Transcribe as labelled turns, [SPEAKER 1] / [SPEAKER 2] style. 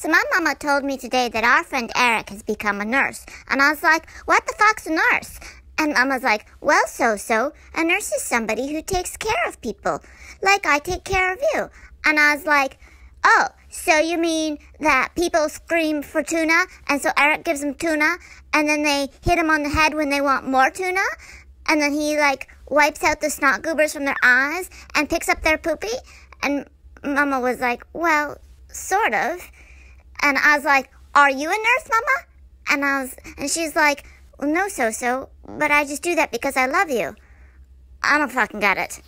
[SPEAKER 1] So my mama told me today that our friend Eric has become a nurse. And I was like, what the fuck's a nurse? And mama's like, well, SoSo. A nurse is somebody who takes care of people. Like I take care of you. And I was like, oh, so you mean that people scream for tuna, and so Eric gives them tuna, and then they hit him on the head when they want more tuna, and then he like wipes out the snot goobers from their eyes and picks up their poopy? And Mama was like, well, sort of. And I was like, are you a nurse, Mama? And I was, and she's like, well, no, SoSo, but I just do that because I love you. I don't fucking get it.